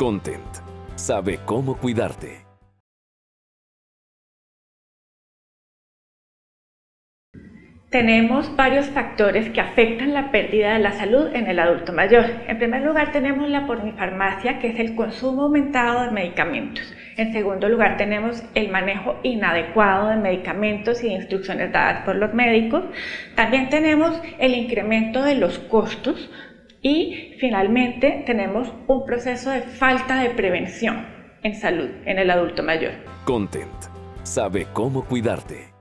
Content. Sabe cómo cuidarte. Tenemos varios factores que afectan la pérdida de la salud en el adulto mayor. En primer lugar tenemos la pornifarmacia, que es el consumo aumentado de medicamentos. En segundo lugar tenemos el manejo inadecuado de medicamentos y instrucciones dadas por los médicos. También tenemos el incremento de los costos y finalmente tenemos un proceso de falta de prevención en salud en el adulto mayor. Content. Sabe cómo cuidarte.